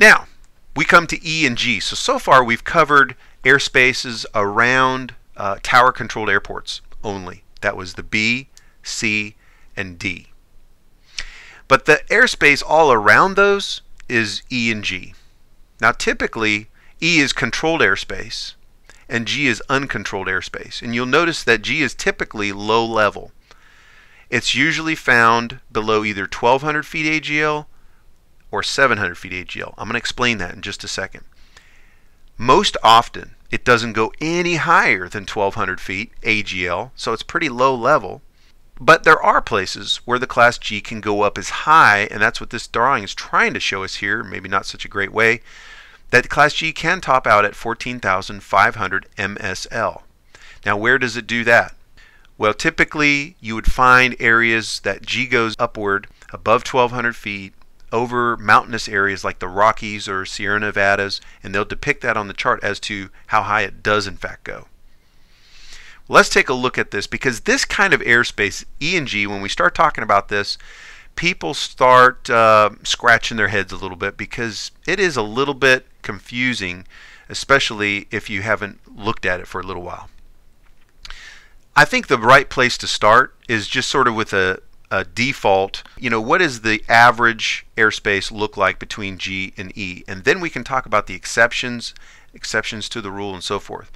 Now, we come to E and G. So, so far we've covered airspaces around uh, tower controlled airports only. That was the B, C, and D. But the airspace all around those is E and G. Now, typically, E is controlled airspace and G is uncontrolled airspace. And you'll notice that G is typically low level. It's usually found below either 1200 feet AGL or 700 feet AGL. I'm going to explain that in just a second. Most often, it doesn't go any higher than 1200 feet AGL, so it's pretty low level. But there are places where the Class G can go up as high, and that's what this drawing is trying to show us here, maybe not such a great way, that Class G can top out at 14,500 MSL. Now, where does it do that? Well, typically you would find areas that G goes upward above 1,200 feet over mountainous areas like the Rockies or Sierra Nevadas, and they'll depict that on the chart as to how high it does in fact go. Let's take a look at this because this kind of airspace, E and G, when we start talking about this, people start uh, scratching their heads a little bit because it is a little bit confusing, especially if you haven't looked at it for a little while. I think the right place to start is just sort of with a, default, you know, what does the average airspace look like between G and E? And then we can talk about the exceptions, exceptions to the rule, and so forth.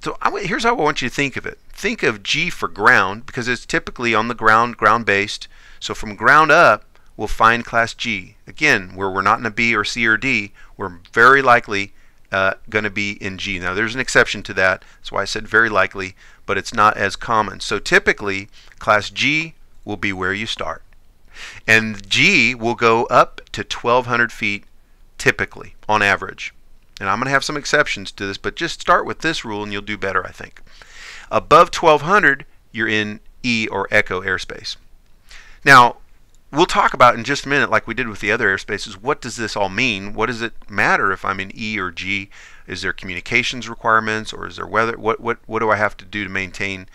So I, here's how I want you to think of it. Think of G for ground because it's typically on the ground, ground based. So from ground up, we'll find class G. Again, where we're not in a B or C or D, we're very likely uh, going to be in G. Now there's an exception to that. That's why I said very likely, but it's not as common. So typically, class G will be where you start. And G will go up to 1,200 feet typically, on average. And I'm going to have some exceptions to this, but just start with this rule and you'll do better, I think. Above 1,200, you're in E or echo airspace. Now, we'll talk about in just a minute, like we did with the other airspaces, what does this all mean? What does it matter if I'm in E or G? Is there communications requirements or is there weather? What, what, what do I have to do to maintain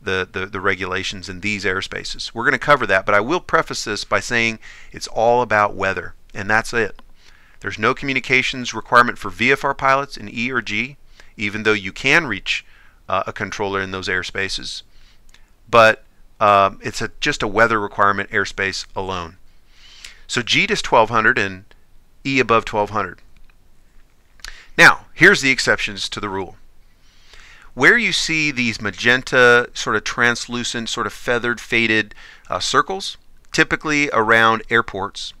the, the, the regulations in these airspaces? We're going to cover that, but I will preface this by saying it's all about weather, and that's it. There's no communications requirement for VFR pilots in E or G, even though you can reach uh, a controller in those airspaces. But um, it's a, just a weather requirement airspace alone. So G is 1200 and E above 1200. Now, here's the exceptions to the rule. Where you see these magenta, sort of translucent, sort of feathered, faded uh, circles, typically around airports,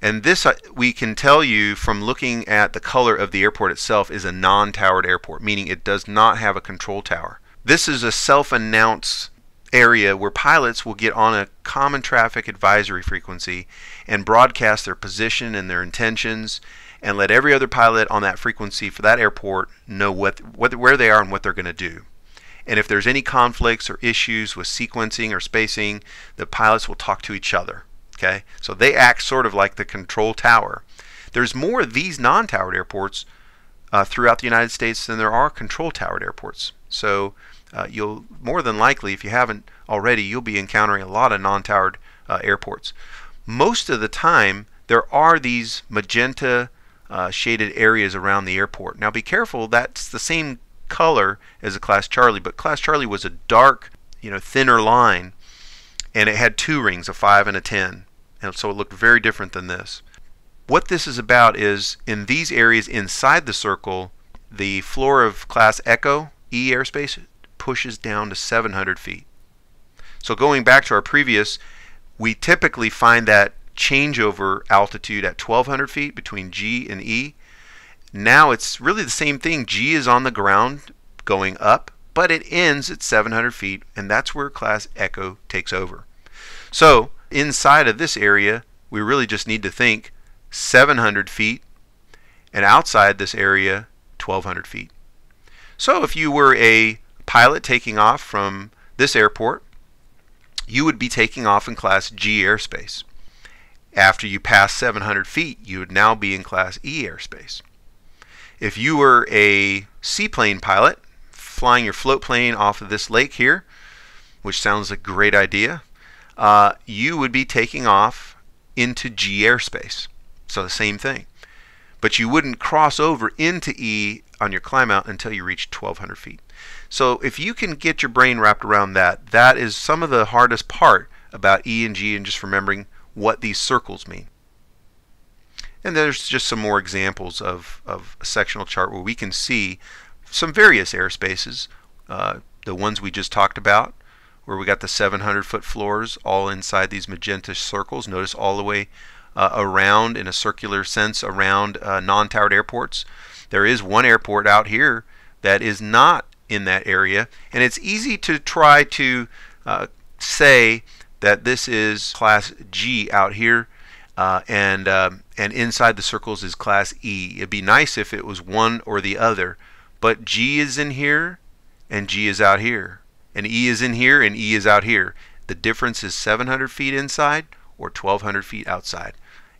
and this uh, we can tell you from looking at the color of the airport itself is a non-towered airport, meaning it does not have a control tower. This is a self-announced area where pilots will get on a common traffic advisory frequency and broadcast their position and their intentions and let every other pilot on that frequency for that airport know what, what where they are and what they're going to do. And if there's any conflicts or issues with sequencing or spacing, the pilots will talk to each other. Okay, so they act sort of like the control tower. There's more of these non-towered airports uh, throughout the United States than there are control towered airports. So uh, you'll more than likely, if you haven't already, you'll be encountering a lot of non-towered uh, airports. Most of the time, there are these magenta uh, shaded areas around the airport. Now, be careful; that's the same color as a Class Charlie, but Class Charlie was a dark, you know, thinner line, and it had two rings, a five and a ten, and so it looked very different than this. What this is about is in these areas inside the circle, the floor of Class Echo E airspace pushes down to 700 feet. So going back to our previous, we typically find that changeover altitude at 1200 feet between G and E. Now it's really the same thing. G is on the ground going up, but it ends at 700 feet, and that's where Class Echo takes over. So inside of this area, we really just need to think 700 feet, and outside this area, 1200 feet. So if you were a pilot taking off from this airport, you would be taking off in Class G airspace. After you pass 700 feet, you would now be in Class E airspace. If you were a seaplane pilot flying your float plane off of this lake here, which sounds a great idea, uh, you would be taking off into G airspace. So the same thing. But you wouldn't cross over into E on your climb out until you reach 1200 feet. So if you can get your brain wrapped around that, that is some of the hardest part about E and G and just remembering what these circles mean. And there's just some more examples of, of a sectional chart where we can see some various airspaces. Uh, the ones we just talked about, where we got the 700 foot floors all inside these magenta circles. Notice all the way uh, around in a circular sense around uh, non-towered airports. There is one airport out here that is not in that area, and it's easy to try to uh, say that this is class G out here, uh, and um, and inside the circles is class E. It'd be nice if it was one or the other, but G is in here, and G is out here, and E is in here, and E is out here. The difference is 700 feet inside or 1200 feet outside.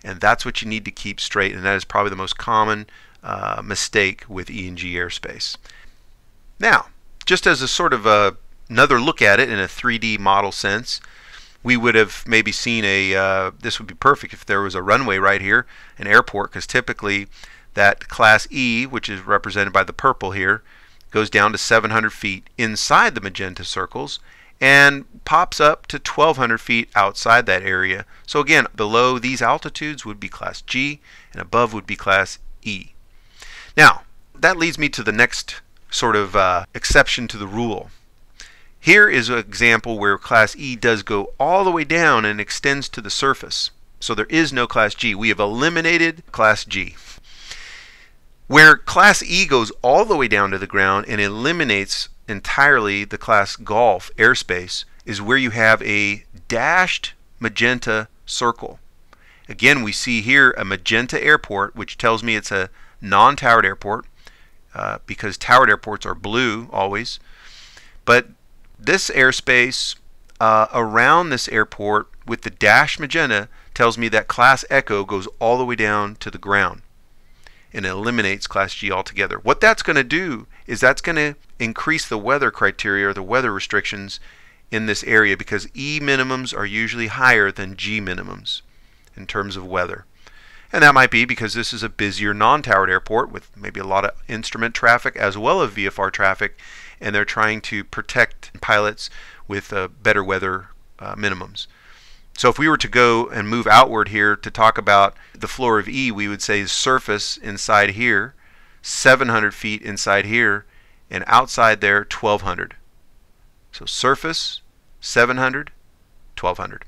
And that's what you need to keep straight, and that is probably the most common uh, mistake with E and G airspace. Now, just as a sort of a, another look at it in a 3D model sense, we would have maybe seen a, uh, this would be perfect if there was a runway right here, an airport, because typically that class E, which is represented by the purple here, goes down to 700 feet inside the magenta circles, and pops up to 1200 feet outside that area. So again, below these altitudes would be class G and above would be class E. Now, that leads me to the next sort of uh, exception to the rule. Here is an example where class E does go all the way down and extends to the surface. So there is no class G. We have eliminated class G. Where class E goes all the way down to the ground and eliminates entirely the class Golf airspace is where you have a dashed magenta circle. Again, we see here a magenta airport, which tells me it's a non-towered airport uh, because towered airports are blue always. But this airspace uh, around this airport with the dashed magenta tells me that class Echo goes all the way down to the ground and eliminates class G altogether. What that's going to do is that's going to increase the weather criteria or the weather restrictions in this area because E minimums are usually higher than G minimums in terms of weather. And that might be because this is a busier non-towered airport with maybe a lot of instrument traffic as well as VFR traffic and they're trying to protect pilots with uh, better weather uh, minimums. So if we were to go and move outward here to talk about the floor of E, we would say surface inside here, 700 feet inside here, and outside there 1200. So surface, 700, 1200.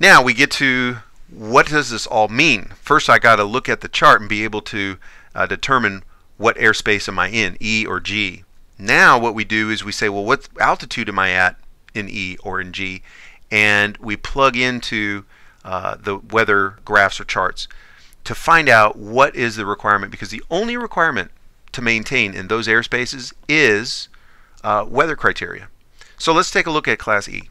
Now we get to what does this all mean? First I got to look at the chart and be able to uh, determine what airspace am I in, E or G. Now what we do is we say, well, what altitude am I at in E or in G, and we plug into uh, the weather graphs or charts to find out what is the requirement because the only requirement to maintain in those airspaces is uh, weather criteria. So let's take a look at Class E.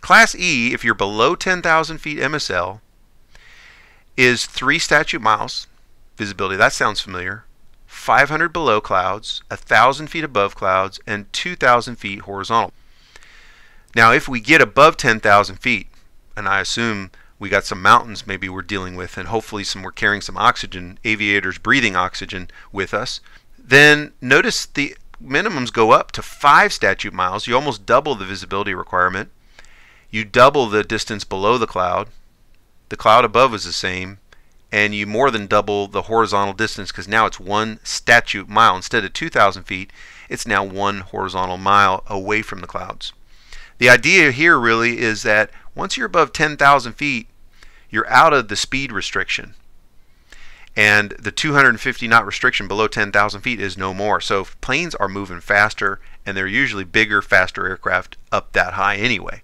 Class E, if you're below 10,000 feet MSL, is 3 statute miles visibility. That sounds familiar. 500 below clouds, 1,000 feet above clouds, and 2,000 feet horizontal. Now, if we get above 10,000 feet, and I assume we got some mountains maybe we're dealing with, and hopefully some we're carrying some oxygen, aviators breathing oxygen with us, then notice the minimums go up to five statute miles. You almost double the visibility requirement. You double the distance below the cloud. The cloud above is the same, and you more than double the horizontal distance because now it's one statute mile instead of 2,000 feet. It's now one horizontal mile away from the clouds. The idea here really is that once you're above 10,000 feet, you're out of the speed restriction. And the 250 knot restriction below 10,000 feet is no more. So planes are moving faster, and they're usually bigger, faster aircraft up that high anyway.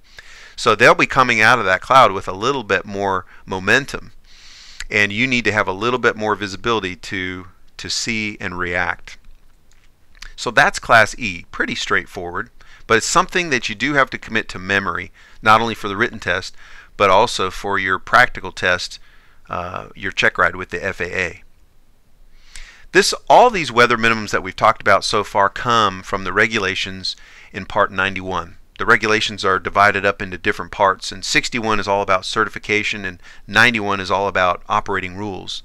So they'll be coming out of that cloud with a little bit more momentum. And you need to have a little bit more visibility to, to see and react. So that's Class E, pretty straightforward. But it's something that you do have to commit to memory, not only for the written test, but also for your practical test, uh, your check ride with the FAA. This, all these weather minimums that we've talked about so far come from the regulations in Part 91. The regulations are divided up into different parts, and 61 is all about certification, and 91 is all about operating rules.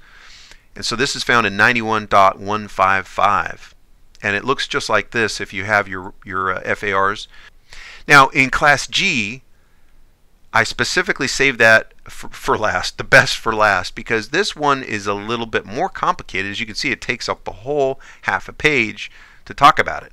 And so this is found in 91.155, and it looks just like this if you have your your uh, FARs. Now in Class G, I specifically saved that for, for, last, the best for last, because this one is a little bit more complicated. As you can see, it takes up the whole half a page to talk about it.